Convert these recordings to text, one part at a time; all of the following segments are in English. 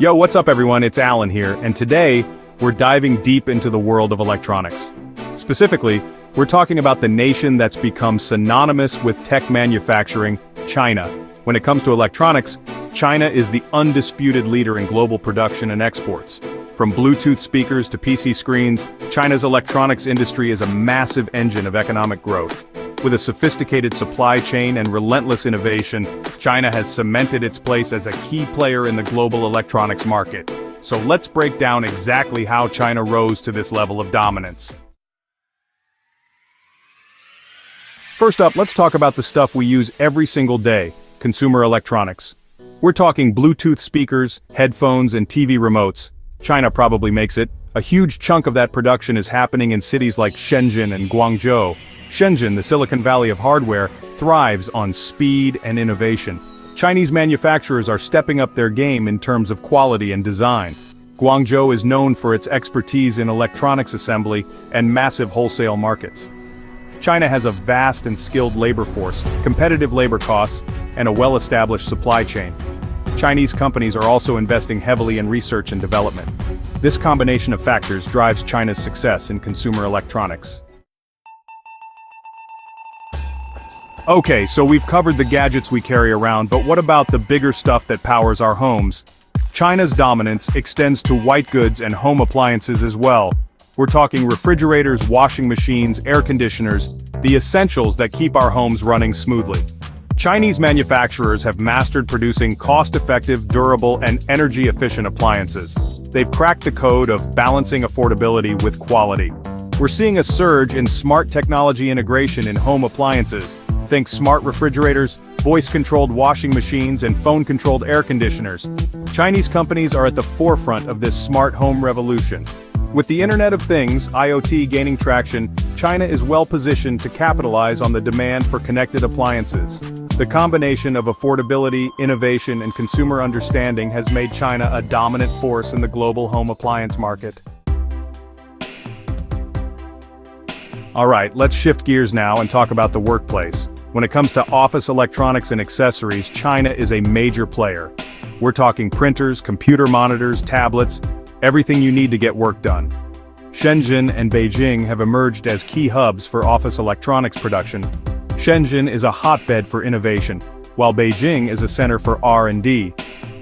Yo, what's up everyone, it's Alan here, and today, we're diving deep into the world of electronics. Specifically, we're talking about the nation that's become synonymous with tech manufacturing, China. When it comes to electronics, China is the undisputed leader in global production and exports. From Bluetooth speakers to PC screens, China's electronics industry is a massive engine of economic growth. With a sophisticated supply chain and relentless innovation, China has cemented its place as a key player in the global electronics market. So let's break down exactly how China rose to this level of dominance. First up, let's talk about the stuff we use every single day, consumer electronics. We're talking Bluetooth speakers, headphones, and TV remotes. China probably makes it. A huge chunk of that production is happening in cities like Shenzhen and Guangzhou, Shenzhen, the Silicon Valley of hardware, thrives on speed and innovation. Chinese manufacturers are stepping up their game in terms of quality and design. Guangzhou is known for its expertise in electronics assembly and massive wholesale markets. China has a vast and skilled labor force, competitive labor costs, and a well-established supply chain. Chinese companies are also investing heavily in research and development. This combination of factors drives China's success in consumer electronics. Okay, so we've covered the gadgets we carry around, but what about the bigger stuff that powers our homes? China's dominance extends to white goods and home appliances as well. We're talking refrigerators, washing machines, air conditioners, the essentials that keep our homes running smoothly. Chinese manufacturers have mastered producing cost-effective, durable, and energy-efficient appliances. They've cracked the code of balancing affordability with quality. We're seeing a surge in smart technology integration in home appliances, Think smart refrigerators, voice-controlled washing machines and phone-controlled air conditioners. Chinese companies are at the forefront of this smart home revolution. With the Internet of Things, IoT gaining traction, China is well positioned to capitalize on the demand for connected appliances. The combination of affordability, innovation and consumer understanding has made China a dominant force in the global home appliance market. Alright, let's shift gears now and talk about the workplace. When it comes to office electronics and accessories, China is a major player. We're talking printers, computer monitors, tablets, everything you need to get work done. Shenzhen and Beijing have emerged as key hubs for office electronics production. Shenzhen is a hotbed for innovation, while Beijing is a center for R&D.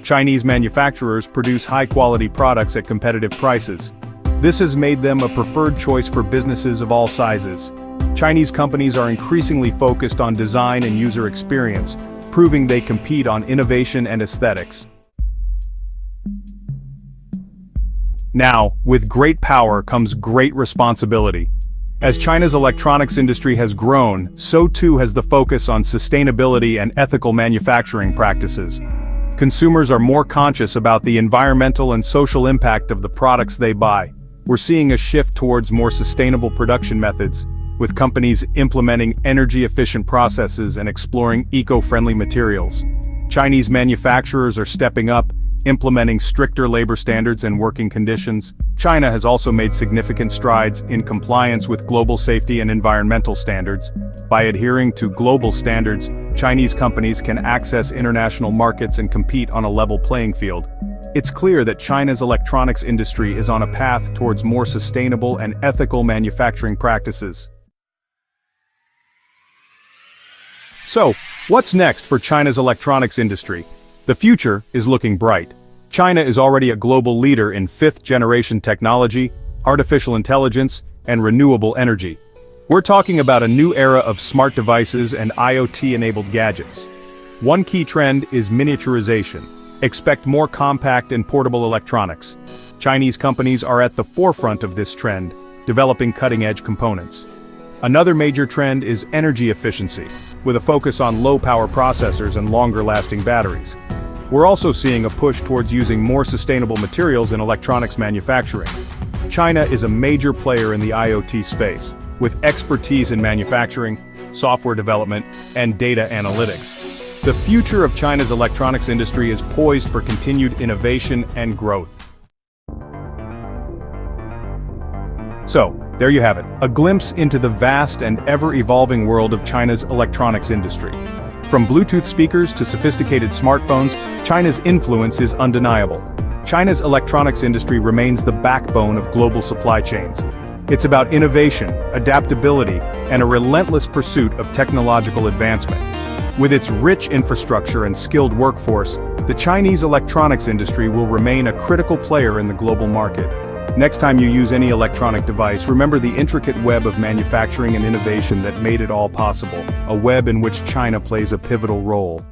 Chinese manufacturers produce high-quality products at competitive prices. This has made them a preferred choice for businesses of all sizes. Chinese companies are increasingly focused on design and user experience, proving they compete on innovation and aesthetics. Now, with great power comes great responsibility. As China's electronics industry has grown, so too has the focus on sustainability and ethical manufacturing practices. Consumers are more conscious about the environmental and social impact of the products they buy. We're seeing a shift towards more sustainable production methods, with companies implementing energy-efficient processes and exploring eco-friendly materials. Chinese manufacturers are stepping up, implementing stricter labor standards and working conditions. China has also made significant strides in compliance with global safety and environmental standards. By adhering to global standards, Chinese companies can access international markets and compete on a level playing field. It's clear that China's electronics industry is on a path towards more sustainable and ethical manufacturing practices. So, what's next for China's electronics industry? The future is looking bright. China is already a global leader in fifth-generation technology, artificial intelligence, and renewable energy. We're talking about a new era of smart devices and IoT-enabled gadgets. One key trend is miniaturization. Expect more compact and portable electronics. Chinese companies are at the forefront of this trend, developing cutting-edge components. Another major trend is energy efficiency with a focus on low-power processors and longer-lasting batteries. We're also seeing a push towards using more sustainable materials in electronics manufacturing. China is a major player in the IoT space, with expertise in manufacturing, software development, and data analytics. The future of China's electronics industry is poised for continued innovation and growth. So, there you have it, a glimpse into the vast and ever-evolving world of China's electronics industry. From Bluetooth speakers to sophisticated smartphones, China's influence is undeniable. China's electronics industry remains the backbone of global supply chains. It's about innovation, adaptability, and a relentless pursuit of technological advancement. With its rich infrastructure and skilled workforce, the Chinese electronics industry will remain a critical player in the global market. Next time you use any electronic device, remember the intricate web of manufacturing and innovation that made it all possible, a web in which China plays a pivotal role.